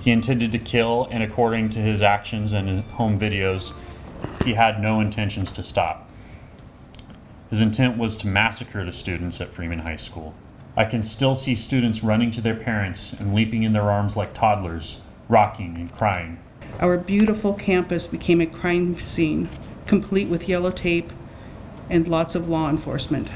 He intended to kill, and according to his actions and home videos, he had no intentions to stop. His intent was to massacre the students at Freeman High School. I can still see students running to their parents and leaping in their arms like toddlers, rocking and crying. Our beautiful campus became a crime scene, complete with yellow tape and lots of law enforcement.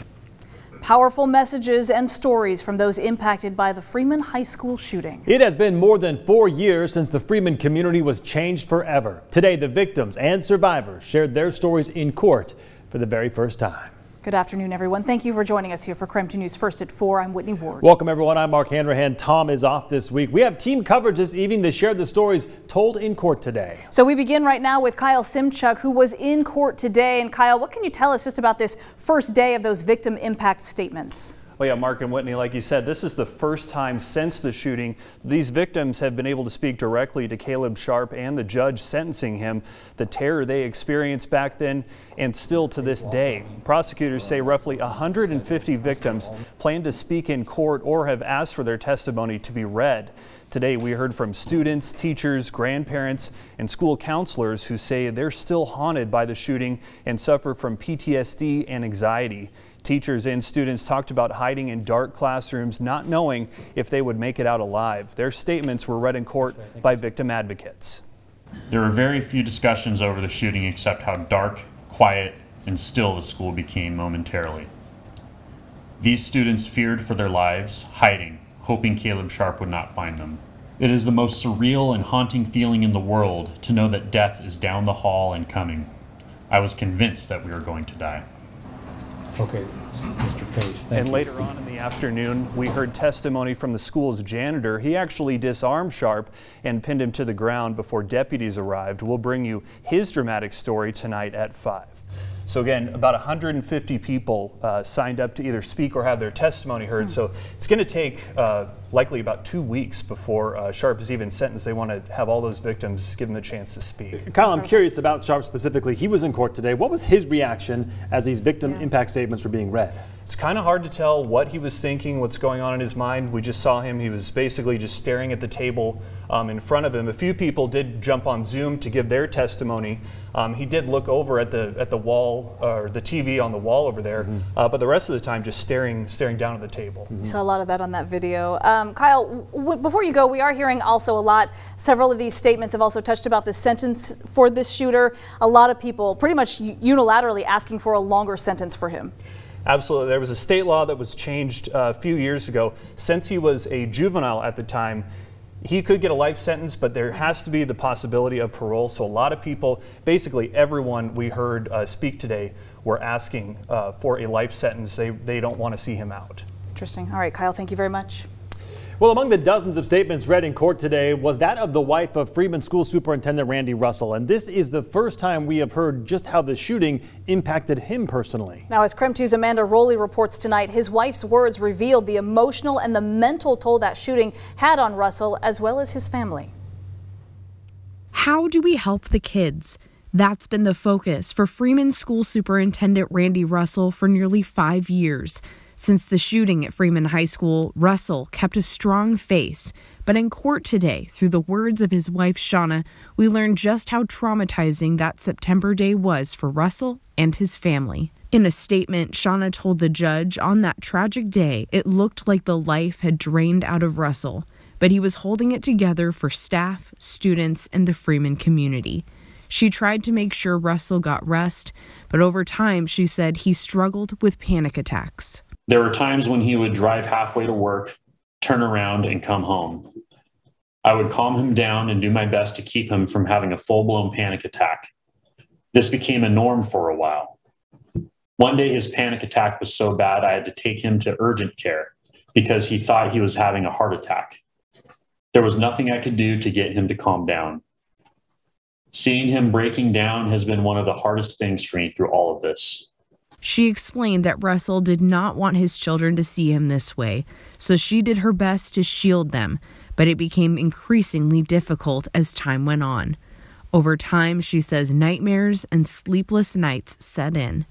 Powerful messages and stories from those impacted by the Freeman High School shooting. It has been more than four years since the Freeman community was changed forever. Today, the victims and survivors shared their stories in court for the very first time. Good afternoon, everyone. Thank you for joining us here for 2 News First at 4. I'm Whitney Ward. Welcome, everyone. I'm Mark Hanrahan. Tom is off this week. We have team coverage this evening to share the stories told in court today. So we begin right now with Kyle Simchuk, who was in court today. And Kyle, what can you tell us just about this first day of those victim impact statements? Well, yeah, Mark and Whitney, like you said, this is the first time since the shooting these victims have been able to speak directly to Caleb Sharp and the judge sentencing him. The terror they experienced back then and still to this day. Prosecutors say roughly 150 victims plan to speak in court or have asked for their testimony to be read. Today, we heard from students, teachers, grandparents, and school counselors who say they're still haunted by the shooting and suffer from PTSD and anxiety. Teachers and students talked about hiding in dark classrooms, not knowing if they would make it out alive. Their statements were read in court by victim advocates. There were very few discussions over the shooting except how dark, quiet, and still the school became momentarily. These students feared for their lives, hiding, hoping Caleb Sharp would not find them. It is the most surreal and haunting feeling in the world to know that death is down the hall and coming. I was convinced that we were going to die. Okay, Mr. Pace, thank and you. later on in the afternoon, we heard testimony from the school's janitor. He actually disarmed Sharp and pinned him to the ground before deputies arrived. We'll bring you his dramatic story tonight at 5. So again, about 150 people uh, signed up to either speak or have their testimony heard. So it's going to take uh, likely about two weeks before uh, Sharp is even sentenced. They want to have all those victims give them a chance to speak. Kyle, I'm curious about Sharp specifically. He was in court today. What was his reaction as these victim Yeah. impact statements were being read? It's kind of hard to tell what he was thinking, what's going on in his mind. We just saw him. He was basically just staring at the table um, in front of him. A few people did jump on Zoom to give their testimony. Um, he did look over at the at the wall or the TV on the wall over there, uh, but the rest of the time just staring staring down at the table. Saw a lot of that on that video. Um, Kyle, w- before you go, we are hearing also a lot. Several of these statements have also touched about the sentence for this shooter. A lot of people, pretty much unilaterally, asking for a longer sentence for him. Absolutely. There was a state law that was changed uh, a few years ago. Since he was a juvenile at the time, he could get a life sentence, but there has to be the possibility of parole. So a lot of people, basically everyone we heard uh, speak today, were asking uh, for a life sentence. They, they don't want to see him out. Interesting. All right, Kyle, thank you very much. Well, among the dozens of statements read in court today was that of the wife of Freeman School Superintendent Randy Russell. And this is the first time we have heard just how the shooting impacted him personally. Now, as KREM 2's Amanda Rowley reports tonight, his wife's words revealed the emotional and the mental toll that shooting had on Russell as well as his family. How do we help the kids? That's been the focus for Freeman School Superintendent Randy Russell for nearly five years. Since the shooting at Freeman High School, Russell kept a strong face. But in court today, through the words of his wife Shauna, we learned just how traumatizing that September day was for Russell and his family. In a statement, Shauna told the judge on that tragic day, it looked like the life had drained out of Russell, but he was holding it together for staff, students, and the Freeman community. She tried to make sure Russell got rest, but over time, she said he struggled with panic attacks. There were times when he would drive halfway to work, turn around, and come home. I would calm him down and do my best to keep him from having a full blown panic attack. This became a norm for a while. One day, his panic attack was so bad, I had to take him to urgent care because he thought he was having a heart attack. There was nothing I could do to get him to calm down. Seeing him breaking down has been one of the hardest things for me through all of this. She explained that Russell did not want his children to see him this way, so she did her best to shield them, but it became increasingly difficult as time went on. Over time, she says nightmares and sleepless nights set in.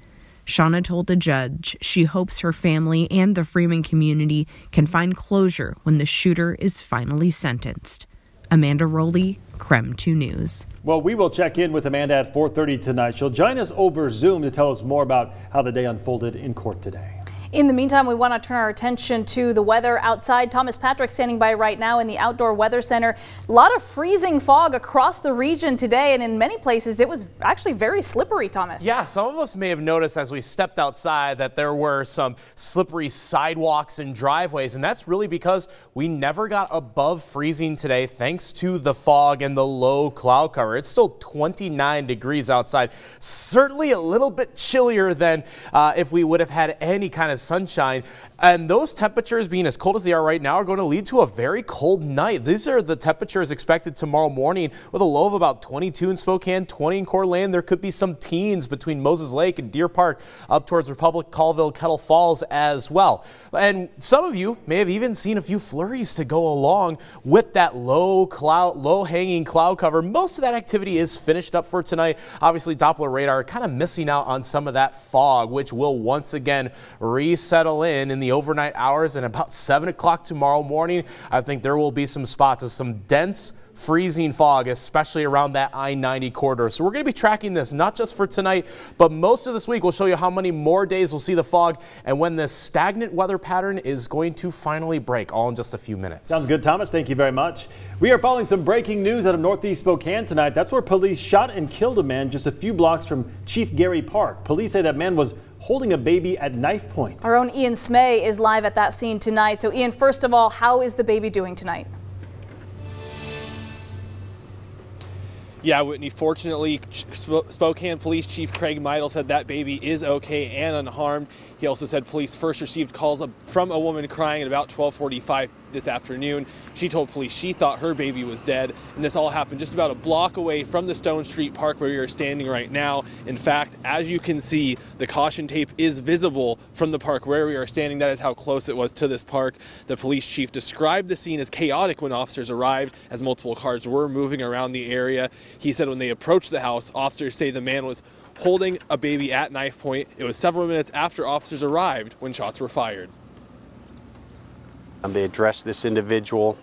Shauna told the judge she hopes her family and the Freeman community can find closure when the shooter is finally sentenced. Amanda Rowley, KREM 2 News. Well, we will check in with Amanda at 4:30 tonight. She'll join us over Zoom to tell us more about how the day unfolded in court today. In the meantime, we want to turn our attention to the weather outside. Thomas Patrick standing by right now in the Outdoor Weather Center. A lot of freezing fog across the region today, and in many places it was actually very slippery, Thomas. Yeah, some of us may have noticed as we stepped outside that there were some slippery sidewalks and driveways, and that's really because we never got above freezing today thanks to the fog and the low cloud cover. It's still 29 degrees outside, certainly a little bit chillier than uh, if we would have had any kind of sunshine. And those temperatures being as cold as they are right now are going to lead to a very cold night. These are the temperatures expected tomorrow morning with a low of about 22 in Spokane, 20 in d'Alene. There could be some teens between Moses Lake and Deer Park up towards Republic, Colville, Kettle Falls as well. And some of you may have even seen a few flurries to go along with that low cloud, low hanging cloud cover. Most of that activity is finished up for tonight. Obviously, Doppler radar kind of missing out on some of that fog, which will once again resettle in in the overnight hours and about 7 o'clock tomorrow morning, I think there will be some spots of some dense freezing fog, especially around that I-90 corridor. So we're going to be tracking this not just for tonight, but most of this week. We'll show you how many more days we'll see the fog and when this stagnant weather pattern is going to finally break, all in just a few minutes. Sounds good, Thomas. Thank you very much. We are following some breaking news out of Northeast Spokane tonight. That's where police shot and killed a man just a few blocks from Chief Garry Park. Police say that man was holding a baby at knife point. Our own Ian Smay is live at that scene tonight. So Ian, first of all, how is the baby doing tonight? Yeah, Whitney, fortunately, Spokane Police Chief Craig Meidl said that baby is okay and unharmed. He also said police first received calls from a woman crying at about 1245 this afternoon. She told police she thought her baby was dead, and this all happened just about a block away from the Stone Street Park where we are standing right now. In fact, as you can see, the caution tape is visible from the park where we are standing. That is how close it was to this park. The police chief described the scene as chaotic when officers arrived, as multiple cars were moving around the area. He said when they approached the house, officers say the man was holding a baby at knife point. It was several minutes after officers arrived when shots were fired. Um, they addressed this individual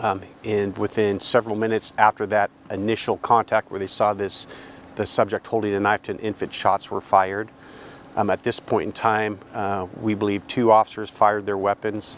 um, and within several minutes after that initial contact where they saw this, the subject holding a knife to an infant, shots were fired. Um, at this point in time, uh, we believe two officers fired their weapons.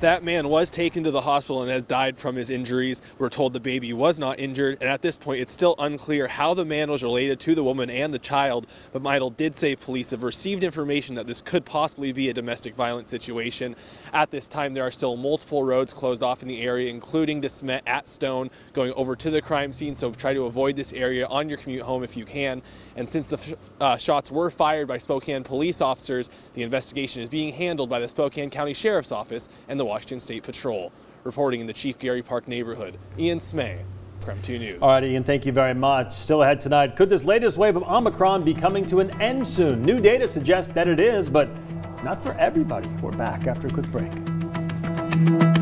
That man was taken to the hospital and has died from his injuries. We're told the baby was not injured, and at this point, it's still unclear how the man was related to the woman and the child. But Meidl did say police have received information that this could possibly be a domestic violence situation. At this time, there are still multiple roads closed off in the area, including DeSmet at Stone, going over to the crime scene. So try to avoid this area on your commute home if you can. And since the uh, shots were fired by Spokane police officers, the investigation is being handled by the Spokane County Sheriff's Office and the Washington State Patrol. Reporting in the Chief Garry Park neighborhood, Ian Smay, KREM 2 News. All right, Ian, thank you very much. Still ahead tonight, could this latest wave of Omicron be coming to an end soon? New data suggests that it is, but not for everybody. We're back after a quick break.